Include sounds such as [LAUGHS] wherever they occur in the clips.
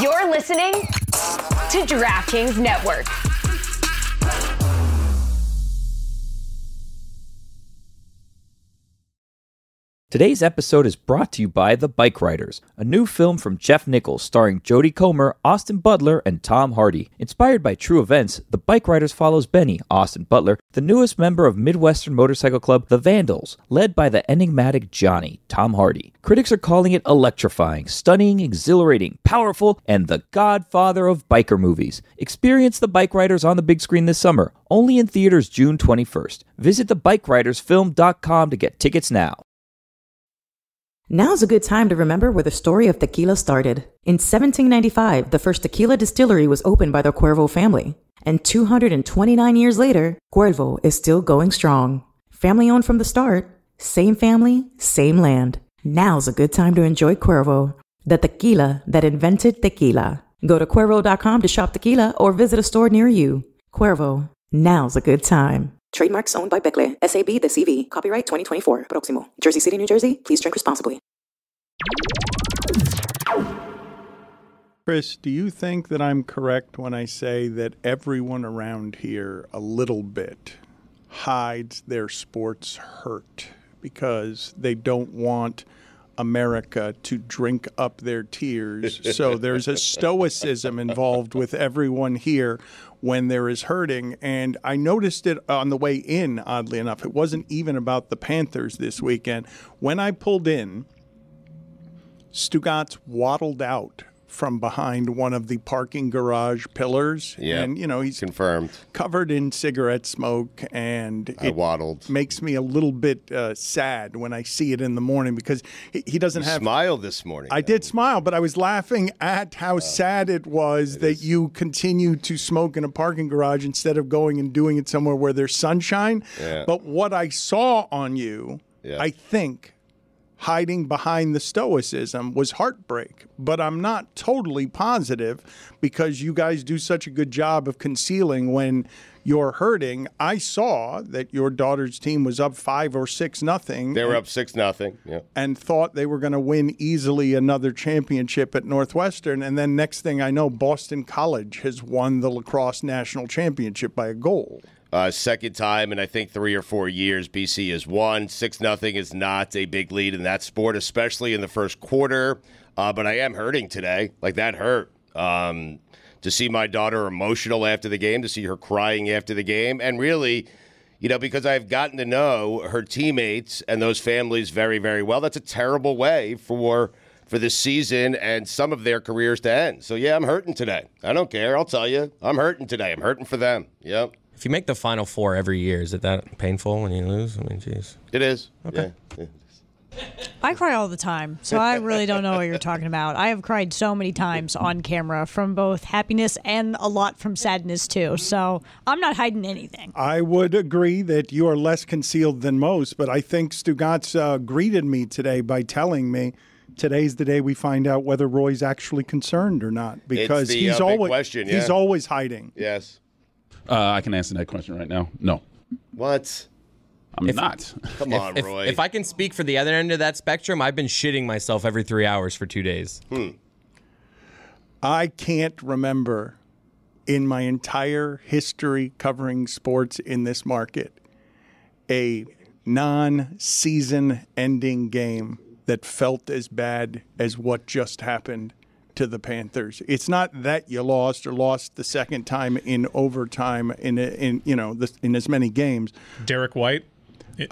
You're listening to DraftKings Network. Today's episode is brought to you by The Bike Riders, a new film from Jeff Nichols starring Jodie Comer, Austin Butler, and Tom Hardy. Inspired by true events, The Bike Riders follows Benny, Austin Butler, the newest member of Midwestern motorcycle club The Vandals, led by the enigmatic Johnny, Tom Hardy. Critics are calling it electrifying, stunning, exhilarating, powerful, and the godfather of biker movies. Experience The Bike Riders on the big screen this summer, only in theaters June 21st. Visit thebikeridersfilm.com to get tickets now. Now's a good time to remember where the story of tequila started. In 1795, the first tequila distillery was opened by the Cuervo family. And 229 years later, Cuervo is still going strong. Family owned from the start, same family, same land. Now's a good time to enjoy Cuervo, the tequila that invented tequila. Go to Cuervo.com to shop tequila or visit a store near you. Cuervo, now's a good time. Trademarks owned by Becle, SAB de CV. Copyright 2024. Proximo. Jersey City, New Jersey. Please drink responsibly. Chris, do you think that I'm correct when I say that everyone around here a little bit hides their sports hurt because they don't want America to drink up their tears? so there's a stoicism involved with everyone here when there is hurting. And I noticed it on the way in, oddly enough. It wasn't even about the Panthers this weekend. When I pulled in, Stugotz waddled out from behind one of the parking garage pillars. Yeah. And, you know, he's Confirmed. covered in cigarette smoke and I it waddled. makes me a little bit uh, sad when I see it in the morning because he, he doesn't You have smiled this morning. I did smile, but I was laughing at how sad it was that you continue to smoke in a parking garage instead of going and doing it somewhere where there's sunshine. Yeah. But what I saw on you, Yeah. I think hiding behind the stoicism was heartbreak. But I'm not totally positive because you guys do such a good job of concealing when you're hurting. I saw that your daughter's team was up five or six nothing They were up six nothing. Yeah. and thought they were going to win easily another championship at Northwestern. And then next thing I know, Boston College has won the lacrosse national championship by a goal. Uh, second time in I think three or four years, BC has won. Six nothing is not a big lead in that sport, especially in the first quarter. Uh, but I am hurting today. Like that hurt. Um, to see my daughter emotional after the game, to see her crying after the game, and really, you know, because I've gotten to know her teammates and those families very, very well. That's a terrible way for for this season and some of their careers to end. So yeah, I'm hurting today. I don't care. I'll tell you, I'm hurting today. I'm hurting for them. Yep. If you make the final four every year, is it that painful when you lose? I mean, jeez. It is. Okay. Yeah. I cry all the time, so I really don't know what you're talking about. I have cried so many times on camera from both happiness and a lot from sadness too. So I'm not hiding anything. I would agree that you are less concealed than most, but I think Stugotz uh, greeted me today by telling me today's the day we find out whether Roy's actually concerned or not because the, he's uh, always question, he's always hiding. Yes. Uh, I can answer that question right now. No, What? I'm not. Come on, if, Roy. if I can speak for the other end of that spectrum, I've been shitting myself every three hours for two days. I can't remember in my entire history covering sports in this market a non season ending game that felt as bad as what just happened to the Panthers. It's not that you lost or lost the second time in overtime in in you know the, in as many games. Derrick White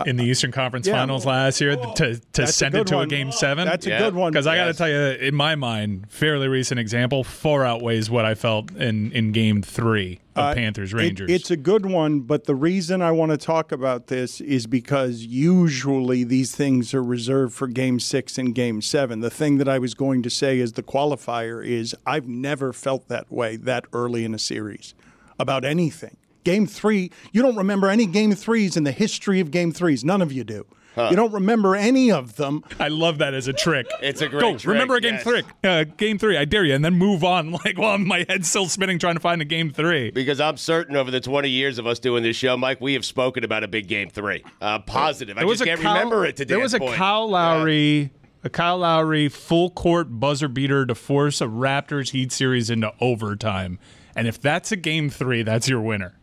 in the Eastern Conference yeah. Finals last year to to send it to one. a game seven. That's a Yeah. good one because I got to Yes. tell you, in my mind, fairly recent example far outweighs what I felt in in Game Three of Uh, Panthers it- Rangers. it's a good one, but the reason I want to talk about this is because usually these things are reserved for game six and game seven. The thing that I was going to say as the qualifier is I've never felt that way that early in a series about anything. Game three, you don't remember any game threes in the history of game threes. None of you do. You don't remember any of them. I love that as a trick. It's a great Go, trick, remember a game yes. three, uh, game three. I dare you, and then move on. [LAUGHS] Like while my head's still spinning, trying to find a game three. because I'm certain over the 20 years of us doing this show, Mike, we have spoken about a big game three. Uh, positive. I There was just can't Kyle- remember it to There was a point. Kyle Lowry a Kyle Lowry full court buzzer beater to force a Raptors Heat series into overtime. And if that's a game three, that's your winner.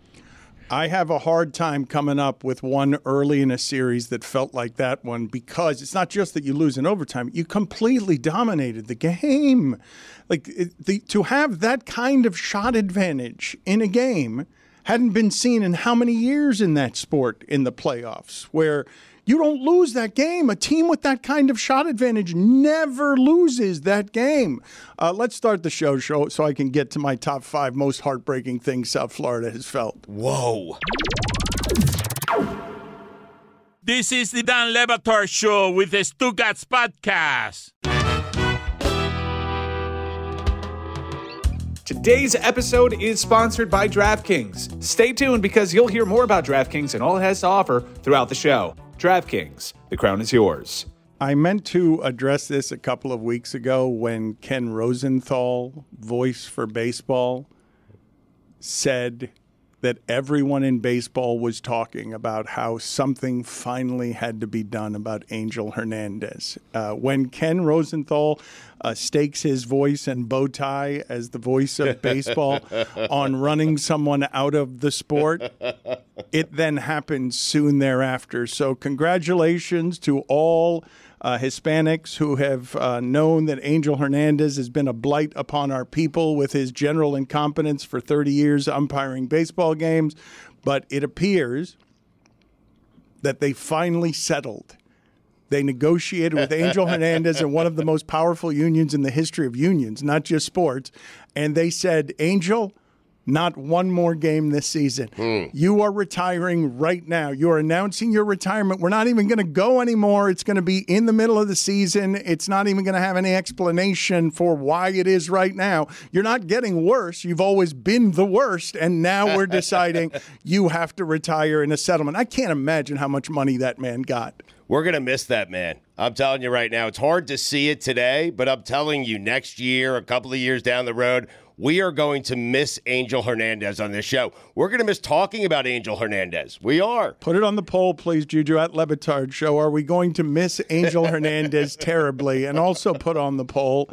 I have a hard time coming up with one early in a series that felt like that one because it's not just that you lose in overtime, you completely dominated the game. Like it, the, to have that kind of shot advantage in a game hadn't been seen in how many years in that sport in the playoffs where you don't lose that game. A team with that kind of shot advantage never loses that game. Uh, let's start the show, show so I can get to my top five most heartbreaking things South Florida has felt. Whoa. This is the Dan Le Batard Show with the Stugotz podcast. Today's episode is sponsored by DraftKings. Stay tuned because you'll hear more about DraftKings and all it has to offer throughout the show. DraftKings, the crown is yours. I meant to address this a couple of weeks ago when Ken Rosenthal, voice for baseball, said that everyone in baseball was talking about how something finally had to be done about Angel Hernandez. Uh, when Ken Rosenthal uh, stakes his voice and bow tie as the voice of baseball [LAUGHS] on running someone out of the sport, it then happens soon thereafter. So, congratulations to all uh, Hispanics who have uh, known that Angel Hernandez has been a blight upon our people with his general incompetence for 30 years umpiring baseball games. But it appears that they finally settled. They negotiated with Angel [LAUGHS] Hernandez in one of the most powerful unions in the history of unions, not just sports. And they said, Angel, not one more game this season. Hmm. You are retiring right now. You are announcing your retirement. We're not even going to go anymore. It's going to be in the middle of the season. It's not even going to have any explanation for why it is right now. You're not getting worse. You've always been the worst. And now we're deciding [LAUGHS] you have to retire in a settlement. I can't imagine how much money that man got. We're going to miss that man. I'm telling you right now. It's hard to see it today, but I'm telling you, next year, a couple of years down the road, we are going to miss Angel Hernandez on this show. We're going to miss talking about Angel Hernandez. We are. Put it on the poll, please, Juju, at Le Batard Show. Are we going to miss Angel Hernandez [LAUGHS] terribly? And also put on the poll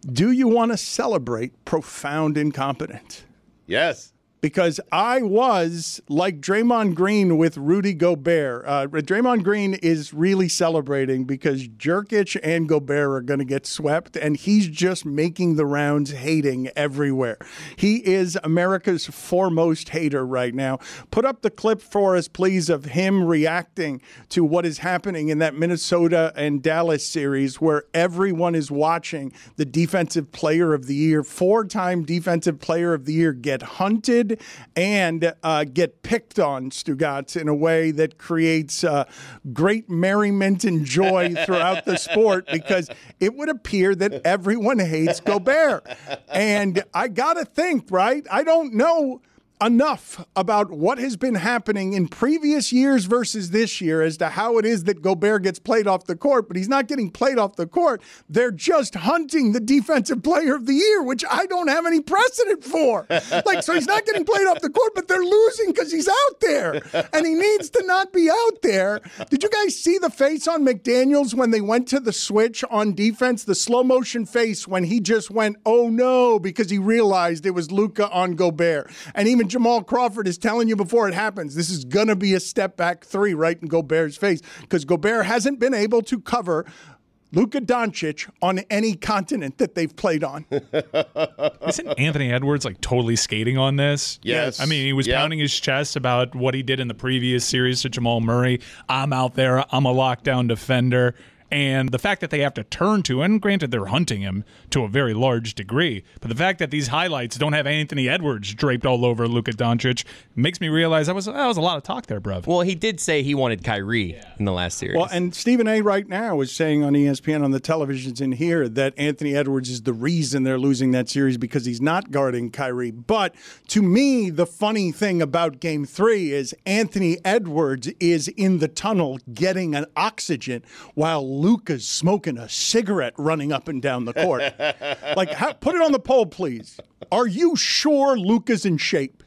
Do you want to celebrate profound incompetence? Yes. Because I was like Draymond Green with Rudy Gobert. Uh, Draymond Green is really celebrating because Jerkic and Gobert are going to get swept, and he's just making the rounds hating everywhere. He is America's foremost hater right now. Put up the clip for us, please, of him reacting to what is happening in that Minnesota and Dallas series where everyone is watching the defensive player of the year, four time defensive player of the year, get hunted and uh, get picked on, Stugotz, in a way that creates uh, great merriment and joy throughout the sport because it would appear that everyone hates Gobert. And I got to think, right? I don't know enough about what has been happening in previous years versus this year as to how it is that Gobert gets played off the court, but he's not getting played off the court. They're just hunting the defensive player of the year, which I don't have any precedent for. like, so he's not getting played off the court, but they're losing because he's out there and he needs to not be out there. Did you guys see the face on McDaniels when they went to the switch on defense? The slow motion face when he just went, oh no, because he realized it was Luka on Gobert. And even Jamal Crawford is telling you before it happens, this is going to be a step back three right in Gobert's face because Gobert hasn't been able to cover Luka Doncic on any continent that they've played on. [LAUGHS] Isn't Anthony Edwards like totally skating on this? Yes. I mean, he was Yep. pounding his chest about what he did in the previous series to Jamal Murray. I'm out there. I'm a lockdown defender. And the fact that they have to turn to, and granted, they're hunting him to a very large degree, but the fact that these highlights don't have Anthony Edwards draped all over Luka Doncic makes me realize that was that was a lot of talk there, bruv. Well, he did say he wanted Kyrie in the last series. Well, and Stephen A. right now is saying on ESPN on the televisions in here that Anthony Edwards is the reason they're losing that series because he's not guarding Kyrie. But to me, the funny thing about game three is Anthony Edwards is in the tunnel getting an oxygen while Luka's smoking a cigarette running up and down the court. [LAUGHS] like, how, put it on the poll, please. Are you sure Luka's in shape?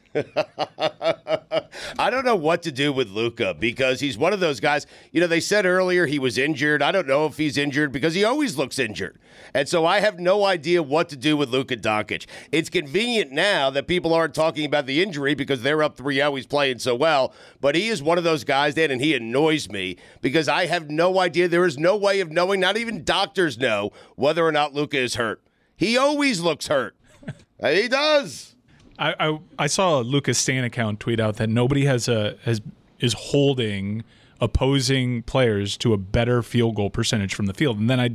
I don't know what to do with Luka because he's one of those guys. You know, they said earlier he was injured. I don't know if he's injured because he always looks injured. And so I have no idea what to do with Luka Doncic. It's convenient now that people aren't talking about the injury because they're up 3 0. He's playing so well. But he is one of those guys, Dan, and he annoys me because I have no idea. There is no way of knowing, not even doctors know, whether or not Luka is hurt. He always looks hurt. [LAUGHS] he does. I, I, I saw a Luka's Stan account tweet out that nobody has a has is holding opposing players to a better field goal percentage from the field. And then I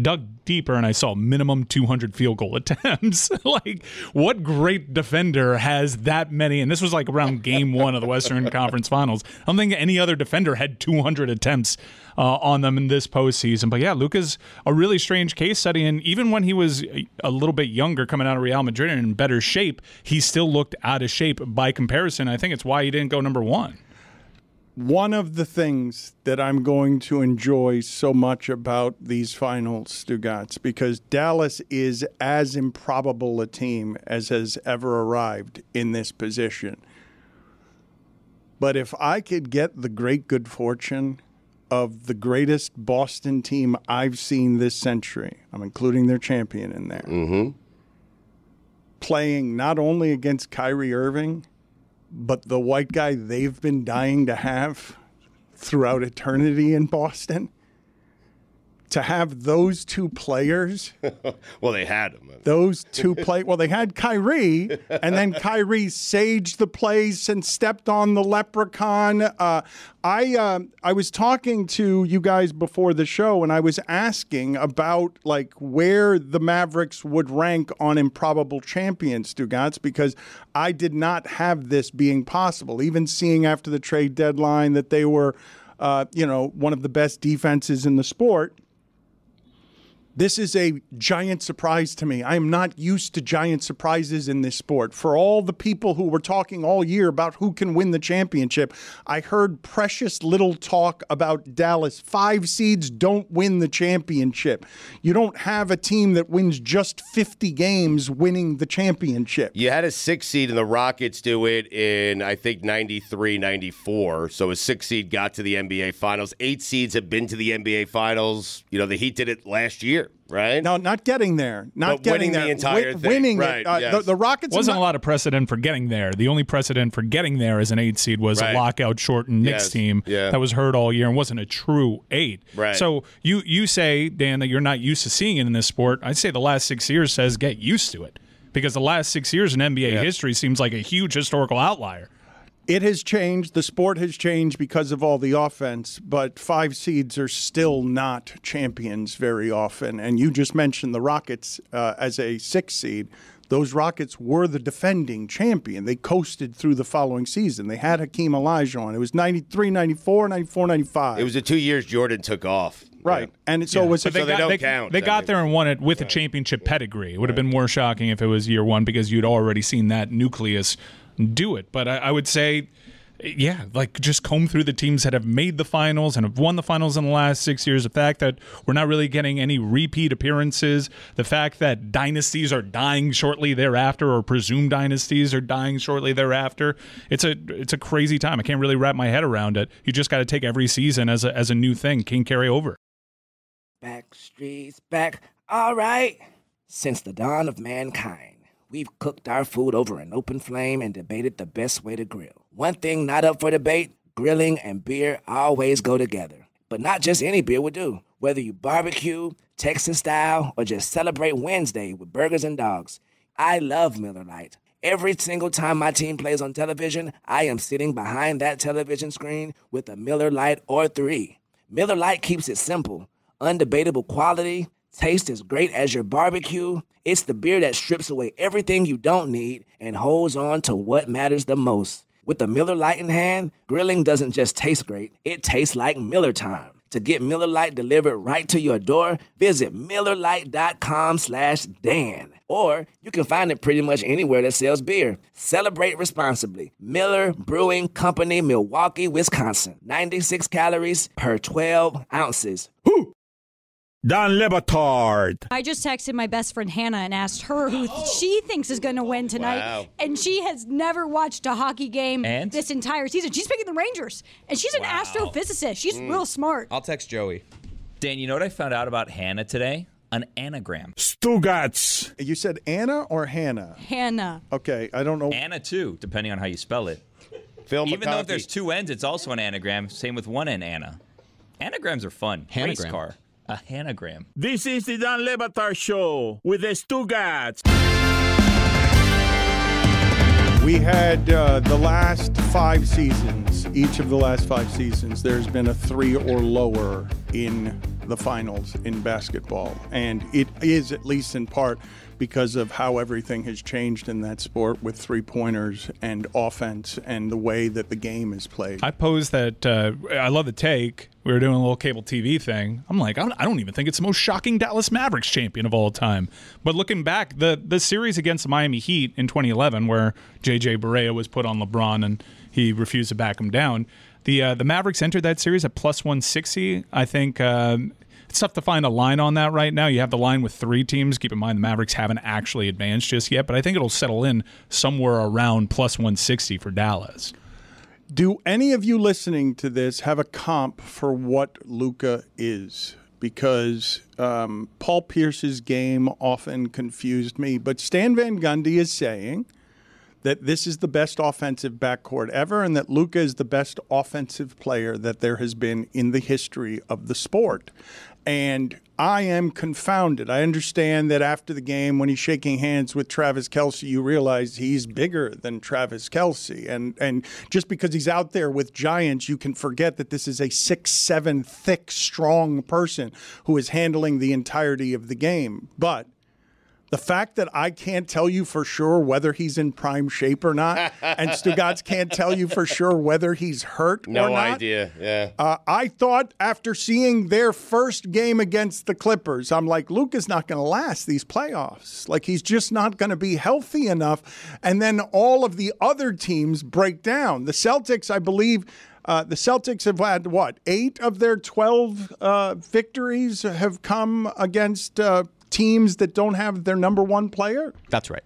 dug deeper and I saw minimum 200 field goal [LAUGHS] attempts. [LAUGHS] like, what great defender has that many? And this was like around game one of the Western Conference Finals. I don't think any other defender had 200 attempts uh, on them in this postseason. But yeah, Luka's a really strange case study. And even when he was a little bit younger, coming out of Real Madrid and in better shape, he still looked out of shape by comparison. I think it's why he didn't go number one one of the things that I'm going to enjoy so much about these finals, Stugotz, because Dallas is as improbable a team as has ever arrived in this position. But if I could get the great good fortune of the greatest Boston team I've seen this century, I'm including their champion in there, mm-hmm. playing not only against Kyrie Irving but the white guy they've been dying to have throughout eternity in Boston to have those two players. [LAUGHS] well, they had them. Those [LAUGHS] two play. Well, they had Kyrie, and then Kyrie saged the place and stepped on the leprechaun. Uh, I uh, I was talking to you guys before the show, and I was asking about like where the Mavericks would rank on improbable champions, Stugotz, because I did not have this being possible. Even seeing after the trade deadline that they were. Uh, you know, one of the best defenses in the sport this is a giant surprise to me. I am not used to giant surprises in this sport. For all the people who were talking all year about who can win the championship, I heard precious little talk about Dallas. Five seeds don't win the championship. You don't have a team that wins just 50 games winning the championship. You had a six seed, and the Rockets do it in, I think, 93, 94. So a six seed got to the NBA Finals. Eight seeds have been to the NBA Finals. You know, the Heat did it last year right? No, not getting there. Not but getting winning there. the entire Win- thing. Winning right, it. Uh, yes. the, the Rockets wasn't not- a lot of precedent for getting there. The only precedent for getting there as an eight seed was Right. a lockout shortened Knicks Yes, team yeah. that was hurt all year and wasn't a true eight. Right. So you you say Dan that you're not used to seeing it in this sport. I'd say the last six years says get used to it because the last six years in NBA Yeah. history seems like a huge historical outlier. It has changed. The sport has changed because of all the offense, but five seeds are still not champions very often. And you just mentioned the Rockets uh, as a six seed. Those Rockets were the defending champion. They coasted through the following season. They had Hakeem Olajuwon. It was 93, 94, 94, 95. It was the two years Jordan took off. right. And so it was But So they got, don't they, count, They I got mean. there and won it with a championship pedigree. It would have been more shocking if it was year one because you'd already seen that nucleus do it. But I, I would say, yeah, like just comb through the teams that have made the finals and have won the finals in the last six years. The fact that we're not really getting any repeat appearances, the fact that dynasties are dying shortly thereafter, or presumed dynasties are dying shortly thereafter. It's a it's a crazy time. I can't really wrap my head around it. You just got to take every season as a as a new thing. Can't carry over. Back streets back. All right. Since the dawn of mankind, we've cooked our food over an open flame and debated the best way to grill. One thing not up for debate grilling and beer always go together. But not just any beer would do. Whether you barbecue, Texas style, or just celebrate Wednesday with burgers and dogs, I love Miller Lite. Every single time my team plays on television, I am sitting behind that television screen with a Miller Lite or three. Miller Lite keeps it simple undebatable quality, taste as great as your barbecue. It's the beer that strips away everything you don't need and holds on to what matters the most. With the Miller Lite in hand, grilling doesn't just taste great, it tastes like Miller time. To get Miller Lite delivered right to your door, visit MillerLite.com slash Dan. Or you can find it pretty much anywhere that sells beer. Celebrate responsibly. Miller Brewing Company, Milwaukee, Wisconsin. 96 calories per 12 ounces. Dan Le Batard. I just texted my best friend Hannah and asked her who [GASPS] she thinks is going to win tonight. Wow. And she has never watched a hockey game And? this entire season. She's picking the Rangers. And she's an astrophysicist. She's mm. real smart. I'll text Joey. Dan, you know what I found out about Hannah today? An anagram. Stugotz. You said Anna or Hannah? Hannah. Okay, I don't know. Anna too, depending on how you spell it. Phil Even though McConkey. if there's two N's, it's also an anagram. Same with one N, Anna. Anagrams are fun. Race Hanagram. car. A hanagram. This is the Dan Le Batard Show with the Stugotz. We had uh, the last five seasons, each of the last five seasons, there's been a three or lower in the finals in basketball. And it is, at least in part, because of how everything has changed in that sport with three pointers and offense and the way that the game is played. I posed that uh, I love the take. We were doing a little cable TV thing. I'm like, I don't, I don't even think it's the most shocking Dallas Mavericks champion of all time. But looking back, the the series against the Miami Heat in 2011, where JJ Barea was put on LeBron and he refused to back him down, the uh, the Mavericks entered that series at plus 160. I think. Um, it's tough to find a line on that right now. You have the line with three teams. Keep in mind the Mavericks haven't actually advanced just yet, but I think it'll settle in somewhere around plus 160 for Dallas. Do any of you listening to this have a comp for what Luka is? Because um, Paul Pierce's game often confused me, but Stan Van Gundy is saying that this is the best offensive backcourt ever, and that Luka is the best offensive player that there has been in the history of the sport. And I am confounded. I understand that after the game, when he's shaking hands with Travis Kelce, you realize he's bigger than Travis Kelce. And and just because he's out there with giants, you can forget that this is a six seven thick, strong person who is handling the entirety of the game. But the fact that I can't tell you for sure whether he's in prime shape or not, and [LAUGHS] Stugotz can't tell you for sure whether he's hurt or not. no idea. Yeah. Uh, I thought after seeing their first game against the Clippers, I'm like, Luke is not going to last these playoffs. Like, he's just not going to be healthy enough. And then all of the other teams break down. The Celtics, I believe. Uh, the Celtics have had what eight of their twelve uh, victories have come against uh, teams that don't have their number one player, That's right.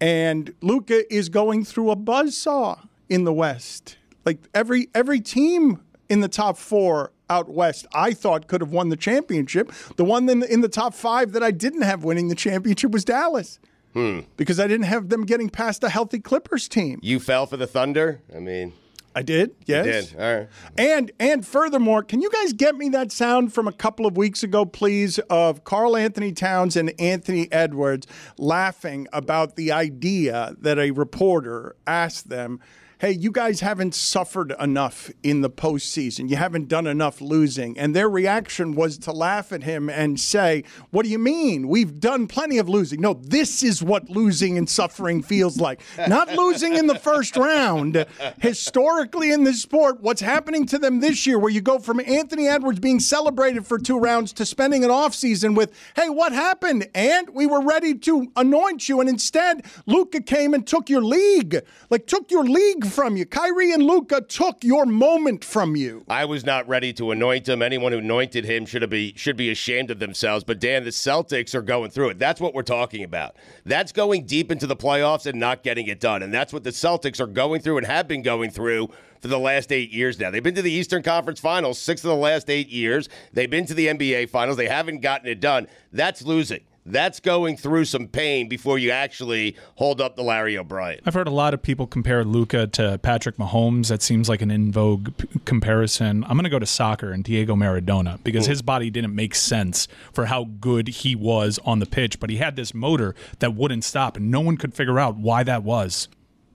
and Luka is going through a buzzsaw in the West. Like every every team in the top four out west, I thought could have won the championship. The one in, in the top five that I didn't have winning the championship was Dallas. Hmm. Because I didn't have them getting past a healthy Clippers team. You fell for the Thunder? I mean, I did, yes. did. All right. And and furthermore, can you guys get me that sound from a couple of weeks ago, please, of Karl-Anthony Towns and Anthony Edwards laughing about the idea that a reporter asked them, Hey, you guys haven't suffered enough in the postseason. You haven't done enough losing. And their reaction was to laugh at him and say, What do you mean? We've done plenty of losing. No, this is what losing and suffering feels like. Not losing in the first round. Historically in this sport, what's happening to them this year, where you go from Anthony Edwards being celebrated for two rounds to spending an offseason with, hey, what happened? And we were ready to anoint you. And instead, Luka came and took your league, like took your league from you. Kyrie and Luka took your moment from you. I was not ready to anoint him. Anyone who anointed him should be should be ashamed of themselves. But Dan, the Celtics are going through it. That's what we're talking about. That's going deep into the playoffs and not getting it done. And that's what the Celtics are going through and have been going through for the last eight years now. They've been to the Eastern Conference Finals six of the last eight years. They've been to the NBA Finals. They haven't gotten it done. That's losing. That's going through some pain before you actually hold up the Larry O'Brien. I've heard a lot of people compare Luka to Patrick Mahomes. That seems like an in vogue p- comparison. I'm going to go to soccer and Diego Maradona because his body didn't make sense for how good he was on the pitch, but he had this motor that wouldn't stop, and no one could figure out why that was.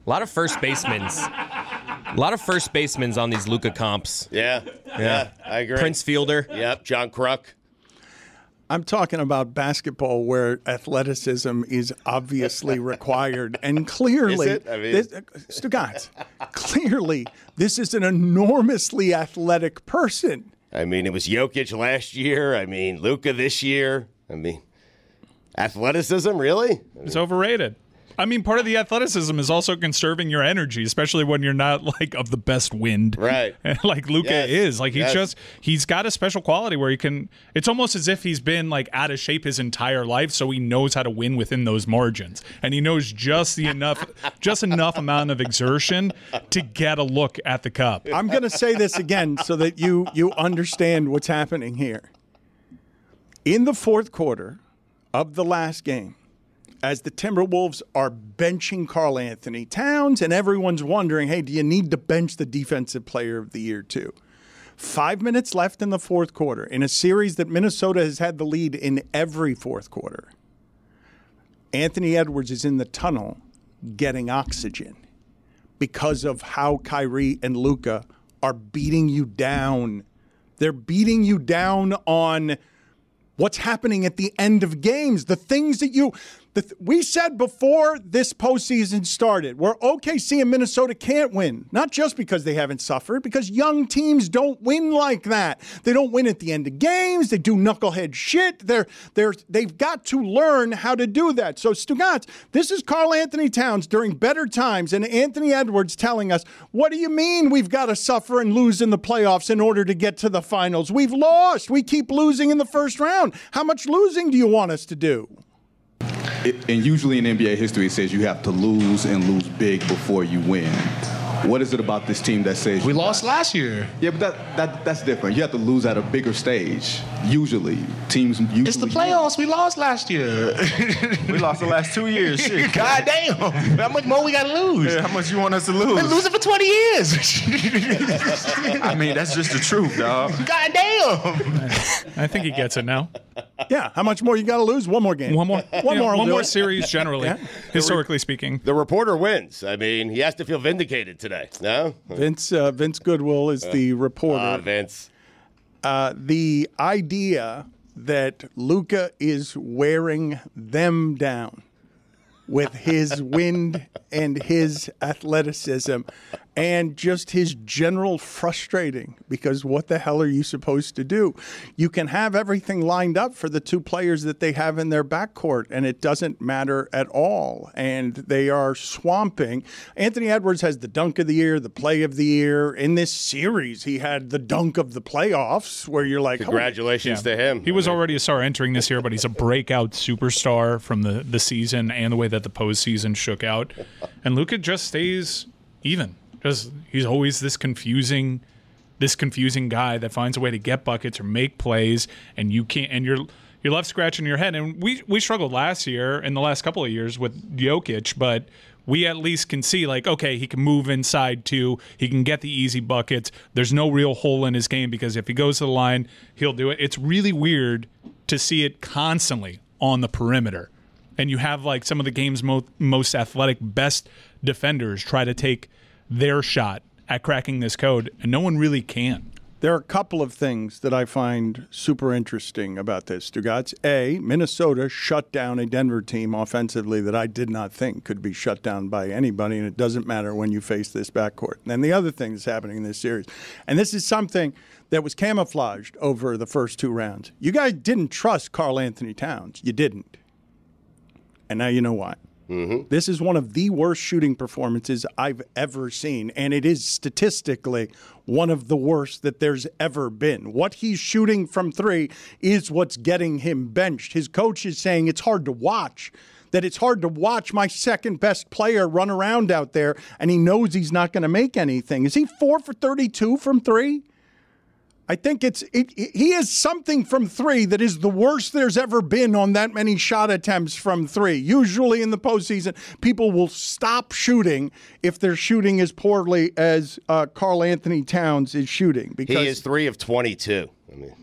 A lot of first basemen. A lot of first basemen on these Luka comps. Yeah, yeah, I agree. Prince Fielder. Yep, John Kruk. I'm talking about basketball where athleticism is obviously required. And [LAUGHS] clearly, Is? I mean- this, uh, Stugotz, clearly, this is an enormously athletic person. I mean, it was Jokic last year. I mean, Luka this year. I mean, athleticism, really? It's overrated. I mean, part of the athleticism is also conserving your energy, especially when you're not like of the best wind. Right. [LAUGHS] like Luka Yes. is. Like he's Yes. just he's got a special quality where he can it's almost as if he's been like out of shape his entire life, so he knows how to win within those margins. And he knows just the enough [LAUGHS] just enough amount of exertion to get a look at the cup. I'm going to say this again so that you you understand what's happening here. In the fourth quarter of the last game, as the Timberwolves are benching Karl-Anthony Towns, and everyone's wondering, hey, do you need to bench the defensive player of the year too? Five minutes left in the fourth quarter in a series that Minnesota has had the lead in every fourth quarter. Anthony Edwards is in the tunnel getting oxygen because of how Kyrie and Luka are beating you down. They're beating you down on what's happening at the end of games, the things that you. The th- we said before this postseason started, where OKC and Minnesota can't win, not just because they haven't suffered, because young teams don't win like that. They don't win at the end of games. They do knucklehead shit. They're they're they've got to learn how to do that. So Stugotz, this is Karl-Anthony Towns during better times, and Anthony Edwards telling us, "What do you mean we've got to suffer and lose in the playoffs in order to get to the finals? We've lost. We keep losing in the first round. How much losing do you want us to do?" It, and usually in NBA history, it says you have to lose and lose big before you win. What is it about this team that says we lost last year? Yeah, but that, that that's different. You have to lose at a bigger stage. Usually, teams usually. It's the playoffs. We lost last year. [LAUGHS] we lost the last two years. Shit. [LAUGHS] God damn. How much more we got to lose? Yeah, how much you want us to lose? Been losing for 20 years. [LAUGHS] I mean, that's just the truth, dog. God damn. I think he gets it now. Yeah, how much more you got to lose? One more game. One more. One yeah, more. One more it. series generally, Yeah. historically speaking. The reporter wins. I mean, he has to feel vindicated today. No, Vince uh, Vince Goodwill is the reporter. Ah, Vince. Uh, the idea that Luka is wearing them down with his wind and his athleticism and just his general frustrating because what the hell are you supposed to do? You can have everything lined up for the two players that they have in their backcourt and it doesn't matter at all. And they are swamping. Anthony Edwards has the dunk of the year, the play of the year. In this series, he had the dunk of the playoffs where you're like, holy Congratulations to him. He was already a star entering this year, but he's a breakout superstar from the, the season and the way that the postseason shook out. And Luka just stays even. Just he's always this confusing, this confusing guy that finds a way to get buckets or make plays, and you can't. And you're you're left scratching your head. And we we struggled last year and the last couple of years with Jokic, but we at least can see like okay he can move inside too he can get the easy buckets there's no real hole in his game because if he goes to the line he'll do it it's really weird to see it constantly on the perimeter and you have like some of the game's mo- most athletic best defenders try to take their shot at cracking this code and no one really can There are a couple of things that I find super interesting about this, Stugotz. A, Minnesota shut down a Denver team offensively that I did not think could be shut down by anybody, and it doesn't matter when you face this backcourt. And the other thing that's happening in this series, and this is something that was camouflaged over the first two rounds. You guys didn't trust Karl-Anthony Towns. You didn't. And now you know why. Mm-hmm. This is one of the worst shooting performances I've ever seen, and it is statistically one of the worst that there's ever been. What he's shooting from three is what's getting him benched. His coach is saying it's hard to watch. That it's hard to watch my second best player run around out there, and he knows he's not going to make anything. Is he four for 32 from three? I think it's it, it- he has something from three that is the worst there's ever been on that many shot attempts from three. Usually in the postseason, people will stop shooting if they're shooting as poorly as uh, Karl-Anthony Towns is shooting. Because He is three of 22. I mean,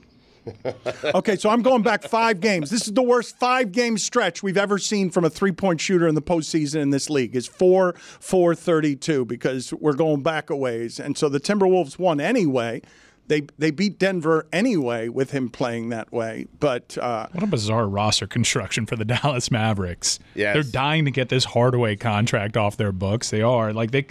[LAUGHS] okay, so I'm going back five games. This is the worst five game stretch we've ever seen from a three point shooter in the postseason in this league. Is four four thirty two because we're going back a ways, and so the Timberwolves won anyway. They they beat Denver anyway with him playing that way, but uh, What a bizarre roster construction for the [LAUGHS] Dallas Mavericks. Yes. They're dying to get this Hardaway contract off their books. They are. Like they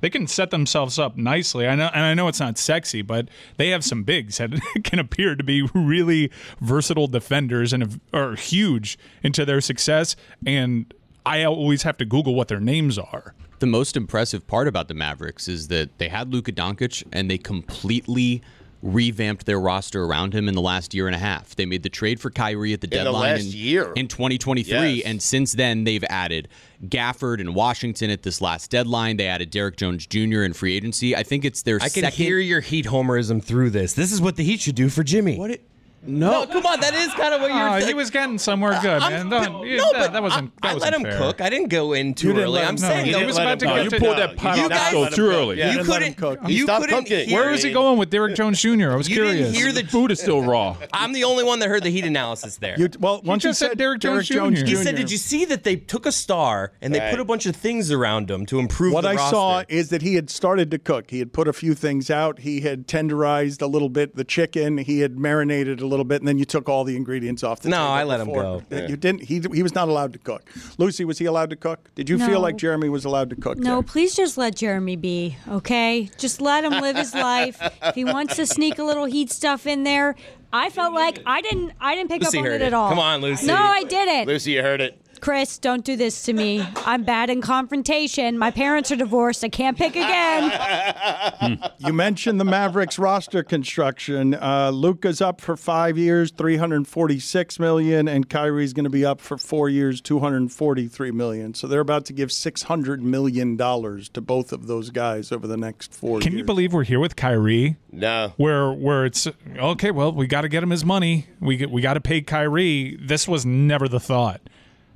they can set themselves up nicely. I know and I know it's not sexy, but they have some bigs that [LAUGHS] can appear to be really versatile defenders and have- are huge into their success and I always have to Google what their names are. The most impressive part about the Mavericks is that they had Luka Doncic and they completely revamped their roster around him in the last year and a half. They made the trade for Kyrie at the In the deadline last year. in 2023, Yes. and since then they've added Gafford and Washington at this last deadline. They added Derrick Jones Jr. in free agency. I think it's their I can second. hear your Heat homerism through this. This is what the Heat should do for Jimmy. What? It, no. come on. That is kind of what you're. Oh, he was getting somewhere good, man. Don't- yeah, no, that, but that wasn't. I, that I wasn't let him fair. cook. I didn't go in too You early. let I'm no, saying he though, was about to No, get you to- pulled that pot You off guys- stove too early. Yeah. you didn't let him couldn't. cook. He You stopped couldn't cooking. hear Where was he going with Derrick Jones Jr.? I was You curious. didn't hear the. Food is still raw. I'm the only one that heard the Heat analysis there. You, well, once just you said Derrick Jones Jr. he said, "Did you see that they took a star and they Right. put a bunch of things around him to improve What the I roster?" saw is that he had started to cook. He had put a few things out. He had tenderized a little bit the chicken. He had marinated a little bit, and then you took all the ingredients off the No, table I let him go. You didn't. He he was not allowed to cook. Lucy, was he allowed to cook? Did you feel like Jeremy was allowed to cook? No, there? please just let Jeremy be, okay? Just let him live his life. If he wants to sneak a little heat stuff in there, I felt like I didn't I didn't pick Lucy up on it it. at all. Come on, Lucy. No, I didn't. Lucy, you heard it. Chris, don't do this to me. I'm bad in confrontation. My parents are divorced. I can't pick again. You mentioned the Mavericks roster construction. Uh, Luka's up for five years, three hundred forty-six million, and Kyrie's going to be up for four years, two hundred forty-three million. So they're about to give six hundred million dollars to both of those guys over the next four. Can years. you believe we're here with Kyrie? No. Where where it's okay? Well, we got to get him his money. We get, we got to pay Kyrie. This was never the thought.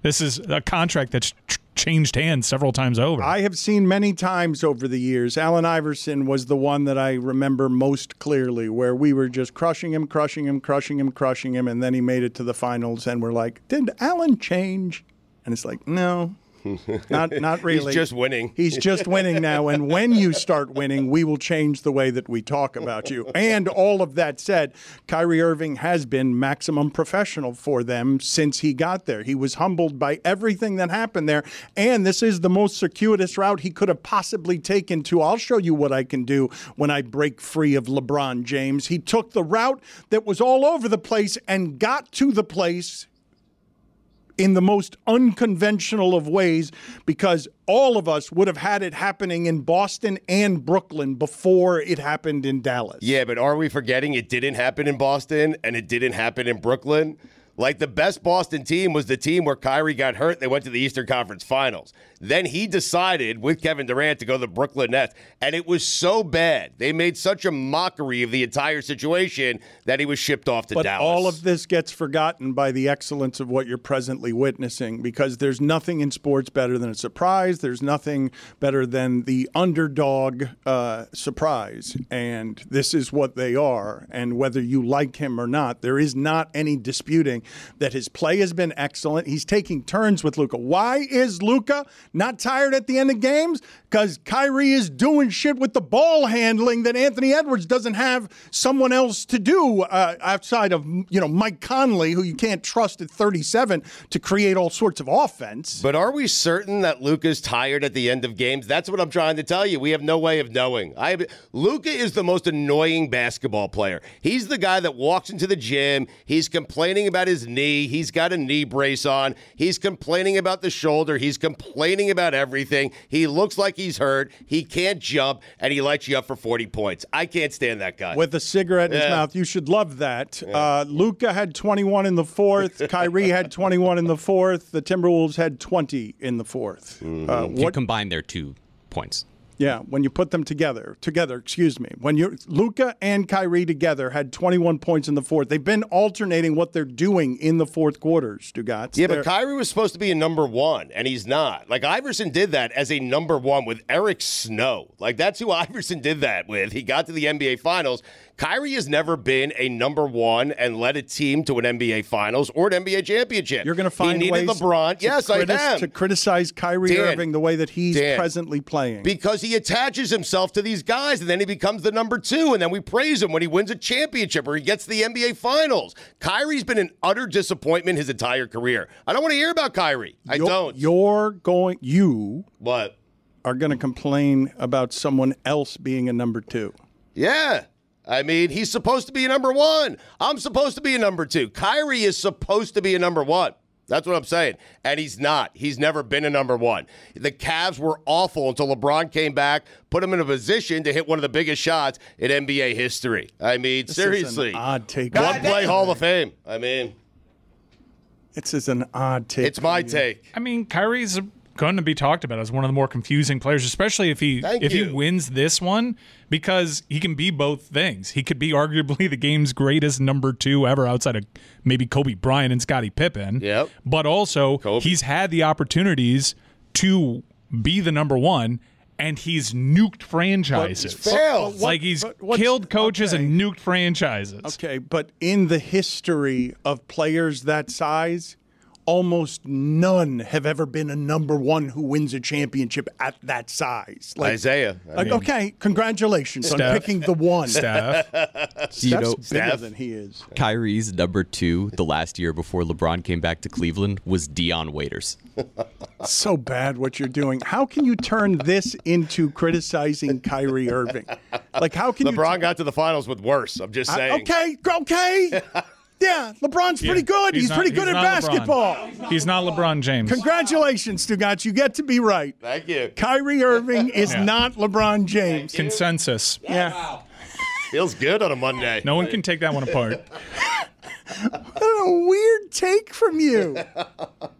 This is a contract that's ch- changed hands several times over. I have seen many times over the years. Allen Iverson was the one that I remember most clearly, where we were just crushing him, crushing him, crushing him, crushing him, and then he made it to the finals, and we're like, "Did Allen change?" And it's like, no. [LAUGHS] Not not really. He's just winning. He's just winning now. And when you start winning, we will change the way that we talk about you. And all of that said, Kyrie Irving has been maximum professional for them since he got there. He was humbled by everything that happened there. And this is the most circuitous route he could have possibly taken to I'll show you what I can do when I break free of LeBron James. He took the route that was all over the place and got to the place in the most unconventional of ways because all of us would have had it happening in Boston and Brooklyn before it happened in Dallas. Yeah, but are we forgetting it didn't happen in Boston and it didn't happen in Brooklyn? Like the best Boston team was the team where Kyrie got hurt. They went to the Eastern Conference Finals. Then he decided with Kevin Durant to go to the Brooklyn Nets. And it was so bad. They made such a mockery of the entire situation that he was shipped off to But Dallas. all of this gets forgotten by the excellence of what you're presently witnessing because there's nothing in sports better than a surprise. There's nothing better than the underdog uh, surprise. And this is what they are. And whether you like him or not, there is not any disputing that his play has been excellent. He's taking turns with Luka. Why is Luka not tired at the end of games? Because Kyrie is doing shit with the ball handling that Anthony Edwards doesn't have someone else to do uh, outside of you know Mike Conley, who you can't trust at 37 to create all sorts of offense. But are we certain that Luka's tired at the end of games? That's what I'm trying to tell you. We have no way of knowing. I Luka is the most annoying basketball player. He's the guy that walks into the gym. He's complaining about his knee. He's got a knee brace on. He's complaining about the shoulder. He's complaining about everything. He looks like he's hurt. He can't jump, and he lights you up for 40 points. I can't stand that guy. With a cigarette in his mouth, you should love that. Uh, Luka had 21 in the fourth. [LAUGHS] Kyrie had 21 in the fourth. The Timberwolves had 20 in the 4th Uh, If you what combine their two points. Yeah, when you put them together, together, excuse me, when you Luka and Kyrie together had 21 points in the fourth. They've been alternating what they're doing in the fourth quarters, Stugotz. Yeah, They're- but Kyrie was supposed to be a number one, and he's not. Like Iverson did that as a number one with Eric Snow. Like that's who [LAUGHS] Iverson did that with. He got to the NBA Finals. Kyrie has never been a number one and led a team to an NBA Finals or an NBA championship. You're going to find he needed LeBron. to Yes, I am. to criticize Kyrie Dan, Irving the way that he's Dan, presently playing. Because he attaches himself to these guys and then he becomes the number two, and then we praise him when he wins a championship or he gets the NBA Finals. Kyrie's been an utter disappointment his entire career. I don't want to hear about Kyrie. I You're- don't. You're going. You what are going to complain about someone else being a number two? Yeah. I mean, he's supposed to be a number one. I'm supposed to be a number two. Kyrie is supposed to be a number one. That's what I'm saying. And he's not. He's never been a number one. The Cavs were awful until LeBron came back, put him in a position to hit one of the biggest shots in NBA history. I mean, This is an seriously. odd take. One play Hall of Fame. I mean, This is an odd take. it's my take. I mean, Kyrie's going to be talked about as one of the more confusing players, especially if he Thank if he wins this one, because he can be both things. He could be arguably the game's greatest number two ever, outside of maybe Kobe Bryant and Scottie Pippen. Yep. But also, he's had the opportunities to be the number one. And he's nuked franchises. But- but what- like he's killed coaches and nuked franchises. Okay, but in the history of players that size, almost none have ever been a number one who wins a championship at that size. Isaiah. I like, mean- okay, congratulations on picking the one. Steph. [LAUGHS] Steph's You know- bigger Steph. than he is. Kyrie's number two the last year before LeBron came back to Cleveland was Dion Waiters. [LAUGHS] so bad what you're doing. How can you turn this into criticizing Kyrie Irving? Like, how can LeBron you? got to the finals with worse. I'm just I- saying. okay, okay. [LAUGHS] Yeah, LeBron's pretty Yeah. good. He's, pretty good he's at not LeBron. basketball. He's not LeBron James. Congratulations, Stugotz. You get to be right. Thank you. Kyrie Irving [LAUGHS] is Yeah. not LeBron James. Consensus. Yeah. Feels good on a Monday. No one can take that one apart. [LAUGHS] What a weird take from you. [LAUGHS]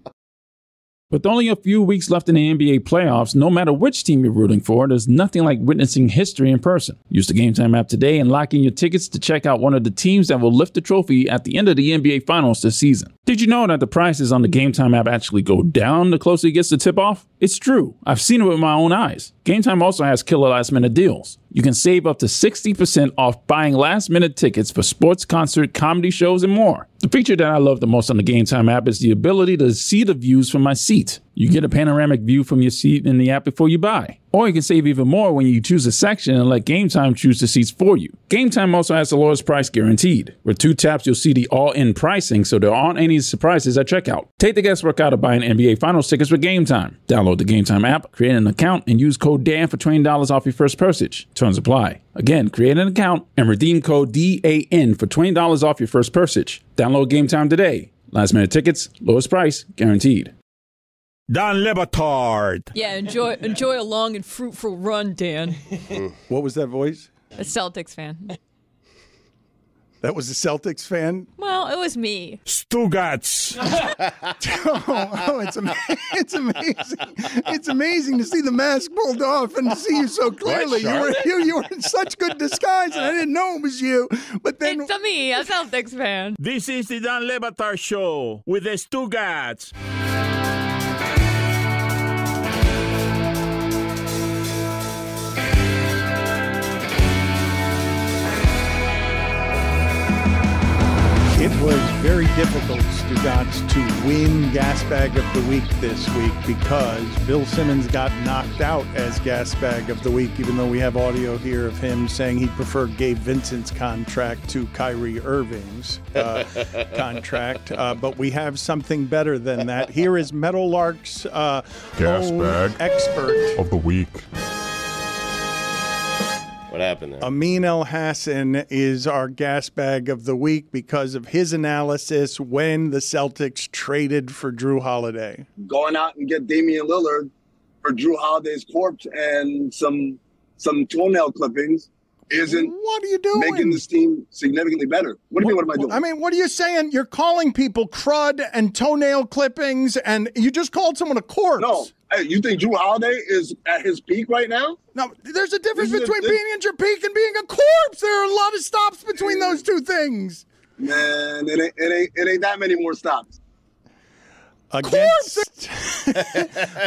With only a few weeks left in the NBA playoffs, no matter which team you're rooting for, there's nothing like witnessing history in person. Use the Game Time app today and lock in your tickets to check out one of the teams that will lift the trophy at the end of the NBA Finals this season. Did you know that the prices on the Game Time app actually go down the closer it gets to tip off? It's true. I've seen it with my own eyes. Game Time also has killer last minute deals. You can save up to 60% off buying last minute tickets for sports, concert, comedy shows, and more. The feature that I love the most on the Game Time app is the ability to see the views from my seat. You get a panoramic view from your seat in the app before you buy. Or you can save even more when you choose a section and let Game Time choose the seats for you. Game Time also has the lowest price guaranteed. With two taps, you'll see the all in pricing, so there aren't any surprises at checkout. Take the guesswork out of buying NBA Finals tickets with Game Time. Download the Game Time app, create an account, and use code DAN for $20 off your first purchase. Terms apply. Again, create an account and redeem code DAN for $20 off your first purchase. Download Game Time today. Last minute tickets, lowest price, guaranteed. Don Le Batard. Yeah, enjoy enjoy a long and fruitful run, Dan. What was that voice? A Celtics fan. That was a Celtics fan. Well, it was me. Stugotz. oh, [LAUGHS] oh, it's, ama- it's amazing. It's amazing to see the mask pulled off and to see you so clearly. You were, you, you were in such good disguise, and I didn't know it was you. But then It's a me, a Celtics fan. This is the Don Le Batard Show with the Stugotz. Very difficult, Stugotz, to win Gas Bag of the Week this week because Bill Simmons got knocked out as Gas Bag of the Week, even though we have audio here of him saying he preferred Gabe Vincent's contract to Kyrie Irving's uh, [LAUGHS] contract. Uh, but we have something better than that. Here is Meadowlark's uh, Gas bag expert. of the week. What happened there? Amin Elhassan is our gas bag of the week because of his analysis when the Celtics traded for Jrue Holiday. going out and get Damian Lillard for Jrue Holiday's corpse and some some toenail clippings isn't what are you doing? making this team significantly better. What do you mean? What am I doing? I mean, what are you saying? You're calling people crud and toenail clippings, and you just called someone a corpse. no. Hey, you think Jrue Holiday is at his peak right now? No, there's a difference is a- between this- being at your peak and being a corpse. There are a lot of stops between those two things. Man, it ain't, it ain't it ain't that many more stops. Against, [LAUGHS]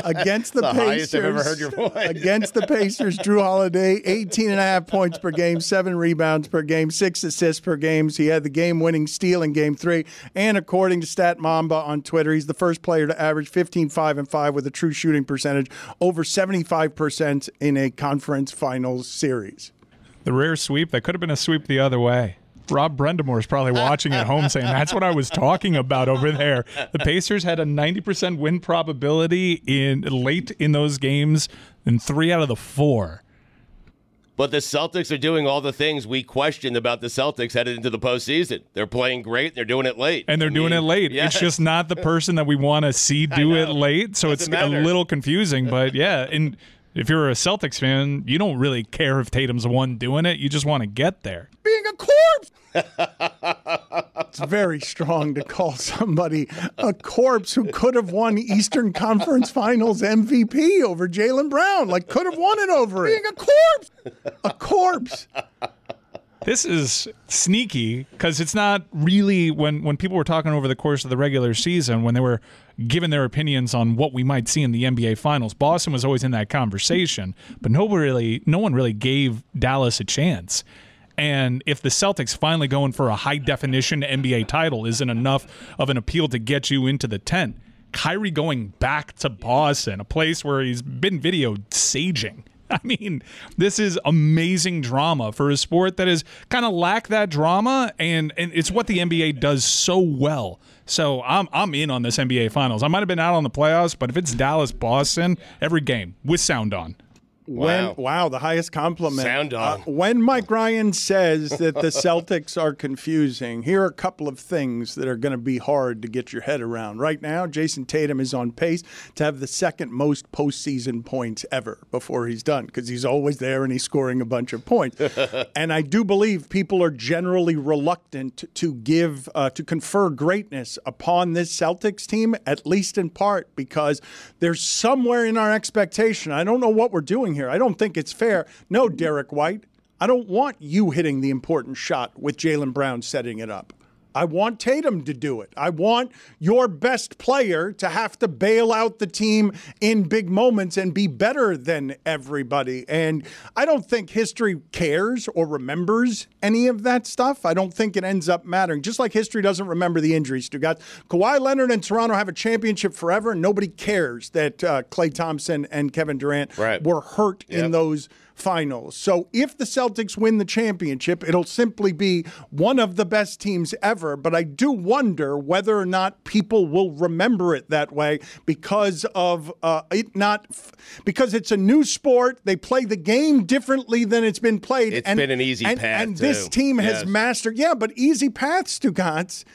against the, the Pacers. I've ever heard your voice. [LAUGHS] against the Pacers, Jrue Holiday, 18 and a half points per game, seven rebounds per game, six assists per game. He had the game winning steal in game three. And according to Stat Mamba on Twitter, he's the first player to average 15, 5, and 5 with a true shooting percentage over 75% in a conference finals series. The rare sweep that could have been a sweep the other way. Rob Brendamore is probably watching at home saying that's what I was talking about over there. The Pacers had a 90% win probability in late in those games in 3 out of the 4. But the Celtics are doing all the things we questioned about the Celtics headed into the postseason. They're playing great. They're doing it late. And they're I doing mean, it late. It's just not the person that we want to see [LAUGHS] do it late. So Doesn't it's a little confusing. But yeah, and if you're a Celtics fan, you don't really care if Tatum's the one doing it. You just want to get there. being a corpse. [LAUGHS] it's very strong to call somebody a corpse who could have won Eastern Conference Finals MVP over Jaylen Brown. Like, could have won it over it. Being a corpse. A corpse. This is sneaky because it's not really when when people were talking over the course of the regular season when they were giving their opinions on what we might see in the NBA Finals. Boston was always in that conversation, but nobody really, no one really gave Dallas a chance. And if the Celtics finally going for a high definition NBA title isn't enough of an appeal to get you into the tent, Kyrie going back to Boston, a place where he's been videoed saging. [LAUGHS] I mean, this is amazing drama for a sport that has kind of lacked that drama, and, and it's what the NBA does so well. So I'm I'm in on this NBA Finals. I might have been out on the playoffs, but if it's Dallas Boston, every game with sound on. When wow, the highest compliment. Sound on. Uh, when Mike [LAUGHS] Ryan says that the Celtics are confusing, here are a couple of things that are going to be hard to get your head around. Right now, Jayson Tatum is on pace to have the second most postseason points ever before he's done because he's always there and he's scoring a bunch of points. [LAUGHS] and I do believe people are generally reluctant to give uh, to confer greatness upon this Celtics team, at least in part because there's somewhere in our expectation. I don't know what we're doing here. I don't think it's fair. No, Derrick White, I don't want you hitting the important shot with Jaylen Brown setting it up. I want Tatum to do it. I want your best player to have to bail out the team in big moments and be better than everybody. And I don't think history cares or remembers any of that stuff. I don't think it ends up mattering. Just like history doesn't remember the injuries to guys. Kawhi Leonard and Toronto have a championship forever, and nobody cares that uh, Klay Thompson and Kevin Durant Right. were hurt in those finals. So if the Celtics win the championship, it'll simply be one of the best teams ever. But I do wonder whether or not people will remember it that way because of uh, it not because it's a new sport. They play the game differently than it's been played. It's been an easy and, path, and this too. team has Yes. mastered. Yeah, but easy paths, Stugotz.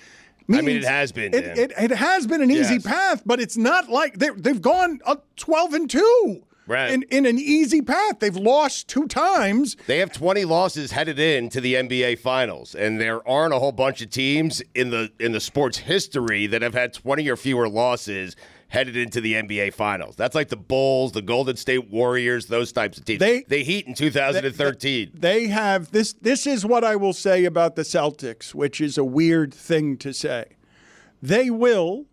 I mean, it has been, It, it, it has been an easy Yes. path, but it's not like they, they've gone uh, twelve and two. Right. In, in an easy path. They've lost two times. They have 20 losses headed into the NBA Finals, and there aren't a whole bunch of teams in the in the sports history that have had 20 or fewer losses headed into the NBA Finals. That's like the Bulls, the Golden State Warriors, those types of teams. They- they heat in 2013. They have this. This is what I will say about the Celtics, which is a weird thing to say. They will,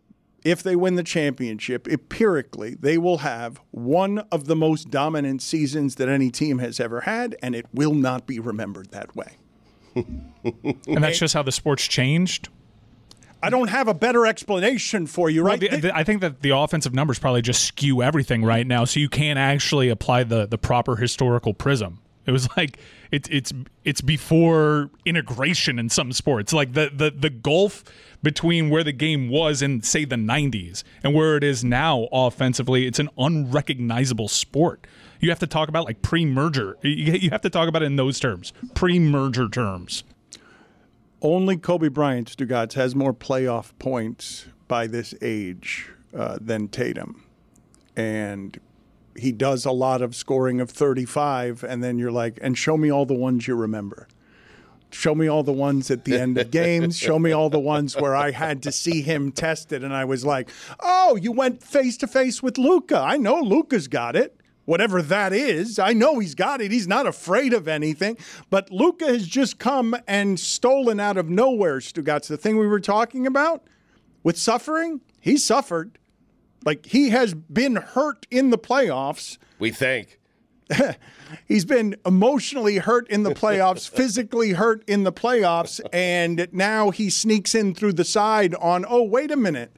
if they win the championship, empirically, they will have one of the most dominant seasons that any team has ever had, and it will not be remembered that way. [LAUGHS] And that's just how the sport's changed. I don't have a better explanation for you, Well, right? the- the- I think that the offensive numbers probably just skew everything right now, so you can't actually apply the the proper historical prism. It was like it's it's it's before integration in some sports, like the the the gulf between where the game was in say the '90s and where it is now offensively. It's an unrecognizable sport. You have to talk about like pre-merger. You you have to talk about it in those terms, pre-merger terms. Only Kobe Bryant, Stugotz, has more playoff points by this age uh, than Tatum. And he does a lot of scoring of 35, and then you're like, and show me all the ones you remember. Show me all the ones at the end of games. Show me all the ones where I had to see him tested, and I was like, "Oh, you went face to face with Luka. I know Luka's got it whatever that is. I know he's got it. He's not afraid of anything. But Luka has just come and stolen out of nowhere, Stugotz. The thing we were talking about with suffering, he suffered. Like he has been hurt in the playoffs. We think. [LAUGHS] He's been emotionally hurt in the playoffs, [LAUGHS] physically hurt in the playoffs, and now he sneaks in through the side on, oh, wait a minute.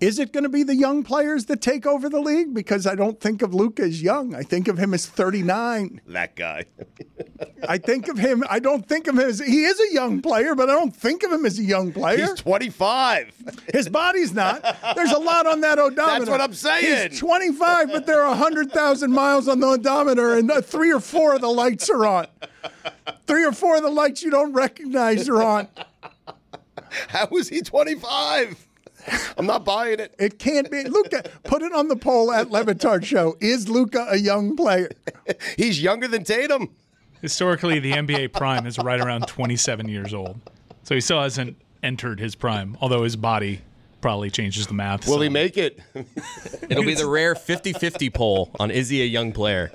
Is it going to be the young players that take over the league? Because I don't think of Luka as young. I think of him as 39. That guy. I think of him. I don't think of him as he is a young player, but I don't think of him as a young player. He's 25. His body's not. There's a lot on that odometer. That's what I'm saying. He's 25, but there are 100,000 miles on the odometer, and three or four of the lights are on. Three or four of the lights you don't recognize are on. How is he 25? [LAUGHS] I'm not buying it. It can't be. Luka, put it on the poll at Le Batard Show. Is Luka a young player? [LAUGHS] He's younger than Tatum. Historically, the NBA prime is right around 27 years old. So he still hasn't entered his prime, although his body probably changes the math. Will so. he make it? [LAUGHS] It'll be the rare 50-50 poll on is he a young player?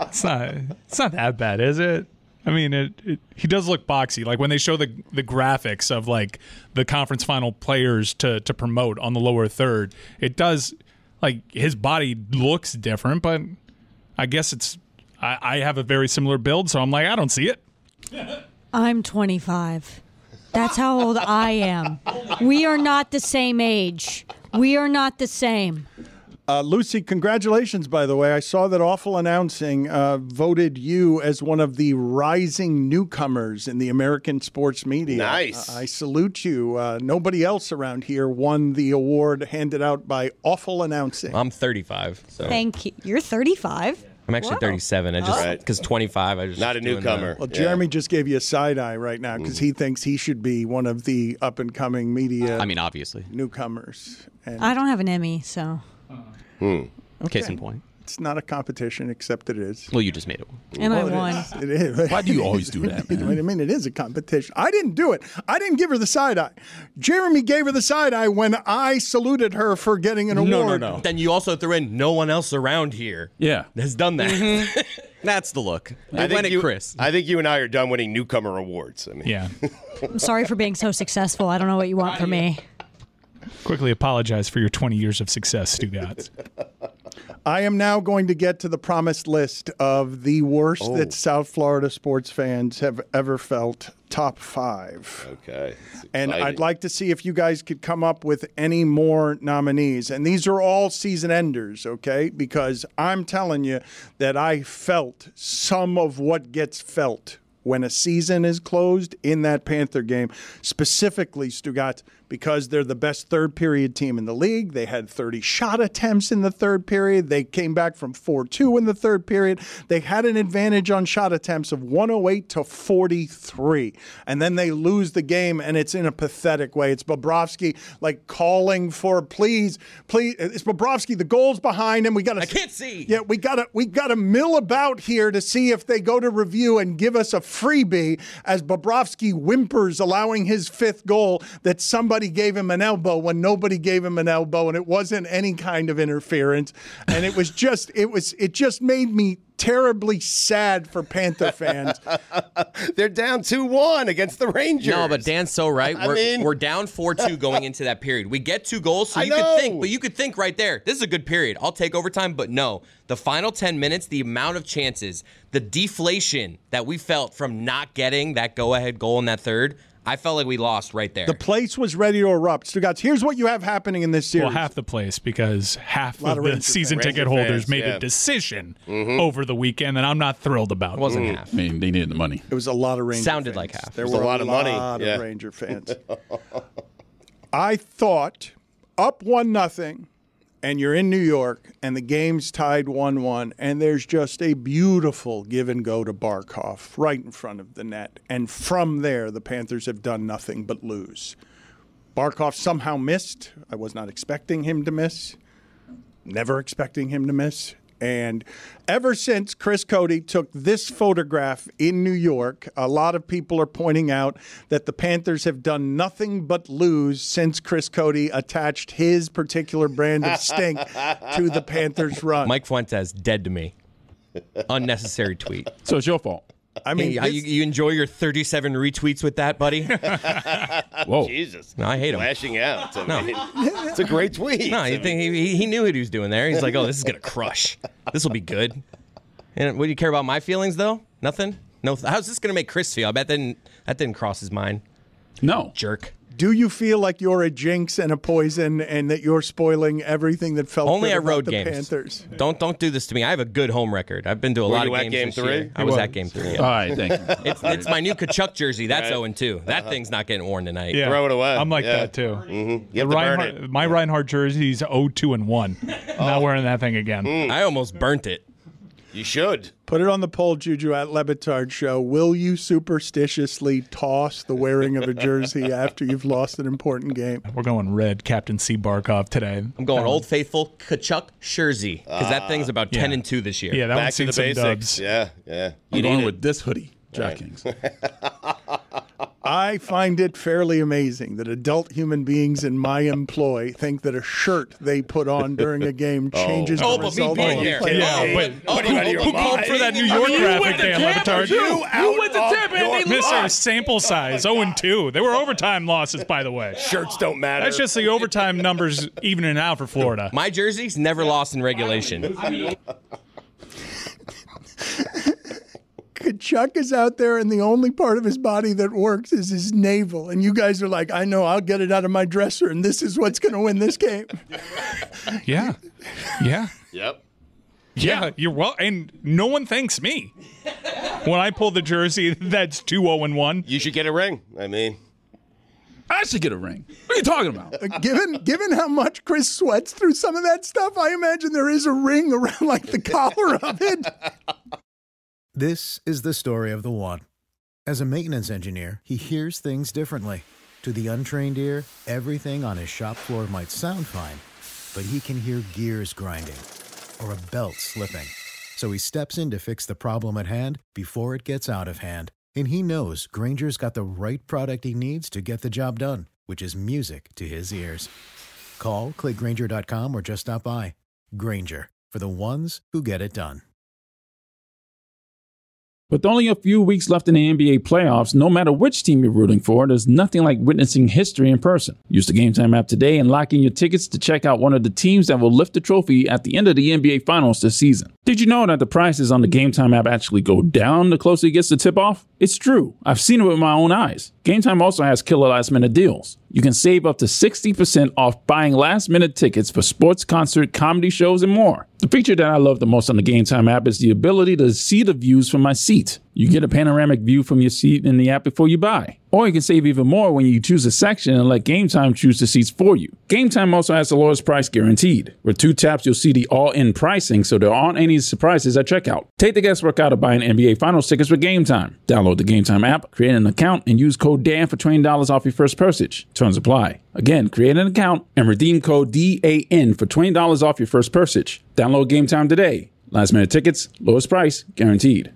It's not. It's not that bad, is it? I mean, it, it, he does look boxy. Like when they show the the graphics of like the conference final players to to promote on the lower third, it does like his body looks different, but I guess it's. I, I have a very similar build, so I'm like, I don't see it. [LAUGHS] I'm 25. That's how old I am. We are not the same age. We are not the same. Uh, Lucy, congratulations, by the way. I saw that Awful Announcing uh, voted you as one of the rising newcomers in the American sports media. Nice. Uh, I salute you. Uh, nobody else around here won the award handed out by Awful Announcing. I'm 35, so Thank you. You're 35. I'm actually Wow. 37. I just Right. because 25. I just Not a newcomer. the- Well, Jeremy just gave you a side eye right now because Mm-hmm. he thinks he should be one of the up and coming media I mean, obviously. newcomers. And I don't have an Emmy, so. Case in point. it's not a competition, except it is. Well, you just made it. And I Well, it won. is. It is. [LAUGHS] Why do you always do that, man? [LAUGHS] Wait a minute, it is a competition. I didn't do it. I didn't give her the side eye. Jeremy gave her the side eye when I saluted her for getting an No, award. no, no. Then you also threw in no one else around here Yeah. has done that. Mm-hmm. [LAUGHS] That's the look. I I think went at you, Chris. I think you and I are done winning newcomer awards. I mean, Yeah. I'm sorry for being so successful. I don't know what you want from me. Quickly apologize for your 20 years of success, Stugotz. [LAUGHS] I am now going to get to the promised list of the worst Oh. that South Florida sports fans have ever felt. Top five. Okay. And I'd like to see if you guys could come up with any more nominees. And these are all season enders, okay? Because I'm telling you that I felt some of what gets felt when a season is closed in that Panther game, specifically Stugotz, because they're the best third period team in the league. They had 30 shot attempts in the third period. They came back from 4 2 in the third period. They had an advantage on shot attempts of 108 to 43. And then they lose the game, and it's in a pathetic way. It's Bobrovsky like calling for, please, please. It's Bobrovsky. The goal's behind him. We got to. I can't see. Yeah, we got to we got to mill about here to see if they go to review and give us a freebie as Bobrovsky whimpers, allowing his fifth goal that somebody gave him an elbow when nobody gave him an elbow, and it wasn't any kind of interference, and it was just it was it just made me terribly sad for Panther fans. [LAUGHS] They're down 2 1 against the Rangers. No, but Dan's so right. I We're, mean- we're down 4 2 going into that period. We get two goals, so you could think, but you could think right there, this is a good period. I'll take overtime, but no. The final 10 minutes, the amount of chances, the deflation that we felt from not getting that go ahead goal in that third, I felt like we lost right there. The place was ready to erupt. Stugotz, here's what you have happening in this series. Well, half the place because half of of the Ranger season fans. ticket Ranger holders fans, made yeah. a decision Mhm. over the weekend that I'm not thrilled about. it wasn't half. I mean, they needed the money. It was a lot of Ranger Sounded fans. like half. There It was were a lot of money, lot yeah. of Ranger fans. [LAUGHS] I thought up one nothing, and you're in New York, and the game's tied one one, and there's just a beautiful give and go to Barkov right in front of the net, and from there the Panthers have done nothing but lose. Barkov somehow missed. I was not expecting him to miss. Never expecting him to miss. And ever since Chris Cote took this photograph in New York, a lot of people are pointing out that the Panthers have done nothing but lose since Chris Cote attached his particular brand of stink [LAUGHS] to the Panthers run. Mike Fuentes, dead to me. Unnecessary tweet. So it's your fault. I mean, Hey, you, you enjoy your 37 retweets with that, buddy? [LAUGHS] Whoa. Jesus. No, I hate him. Lashing out. I No. mean, [LAUGHS] it's a great tweet. No, I you mean, think he, he knew what he was doing there? He's like, oh, this is gonna crush. This will be good. And what do you care about my feelings though? Nothing. No. How's this gonna make Chris feel? I bet that didn't that didn't cross his mind. No. Jerk. Do you feel like you're a jinx and a poison, and that you're spoiling everything that felt Only good at about road the games. Panthers? Don't don't do this to me. I have a good home record. I've been to a Were lot you of at games game this three? year. I You was were. at game three. yeah. All right, thank you. [LAUGHS] It's, it's my new Tkachuk jersey. That's Right. 0 2. That thing's not getting worn tonight. Yeah. Throw it away. I'm like Yeah. that too. Mm-hmm. You The have to burn Reinhart, it. my Reinhart jersey's 0-2 and 1. Not wearing that thing again. I almost burnt it. You should. Put it on the poll, Juju, at Le Batard Show. Will you superstitiously toss the wearing of a jersey [LAUGHS] after you've lost an important game? We're going red, Captain C. Barkov today. I'm going um, Old Faithful Tkachuk jersey because that thing's about 10 yeah. and 2 this year. Yeah, that Back one's seen the some basics. dubs. Yeah, yeah. I'm You going need with this hoodie, DraftKings. [LAUGHS] I find it fairly amazing that adult human beings in my employ think that a shirt they put on during a game [LAUGHS] oh. changes Oh, the but me result being of there. the play. Yeah, Hey, but what are you out of your who called for that New York you graphic, went to Dan Tampa, Le Batard? too. You went to out Tampa and of they your Mr. Sample size, 0 [LAUGHS] and 2. They were overtime losses, by the way. Shirts don't matter. That's just the overtime numbers evening out for Florida. My jersey's never lost in regulation. [LAUGHS] Tkachuk is out there, and the only part of his body that works is his navel. And you guys are like, I know, I'll get it out of my dresser, and this is what's going to win this game. [LAUGHS] Yeah. Yeah. Yep. Yeah, you're well, and no one thanks me when I pull the jersey that's 2 0 and 1. You should get a ring. I mean, I should get a ring. What are you talking about? Uh, given given how much Chris sweats through some of that stuff, I imagine there is a ring around like the collar of it. This is the story of the one. As a maintenance engineer, he hears things differently. To the untrained ear, everything on his shop floor might sound fine, but he can hear gears grinding or a belt slipping. So he steps in to fix the problem at hand before it gets out of hand. And he knows Grainger's got the right product he needs to get the job done, which is music to his ears. Call, clickgrainger.com, or just stop by. Grainger, for the ones who get it done. With only a few weeks left in the NBA playoffs, no matter which team you're rooting for, there's nothing like witnessing history in person. Use the Game Time app today and lock in your tickets to check out one of the teams that will lift the trophy at the end of the NBA Finals this season. Did you know that the prices on the Game Time app actually go down the closer it gets to tip off? It's true. I've seen it with my own eyes. Game Time also has killer last minute deals. You can save up to 60% off buying last minute tickets for sports, concert, comedy shows, and more. The feature that I love the most on the Game Time app is the ability to see the views from my seat. You get a panoramic view from your seat in the app before you buy. Or you can save even more when you choose a section and let Game Time choose the seats for you. Game Time also has the lowest price guaranteed. With two taps, you'll see the all in pricing, so there aren't any surprises at checkout. Take the guesswork out of buying NBA Finals tickets with Game Time. Download the Game Time app, create an account, and use code DAN for $20 off your first purchase. Terms apply. Again, create an account and redeem code DAN for $20 off your first purchase. Download Game Time today. Last minute tickets, lowest price, guaranteed.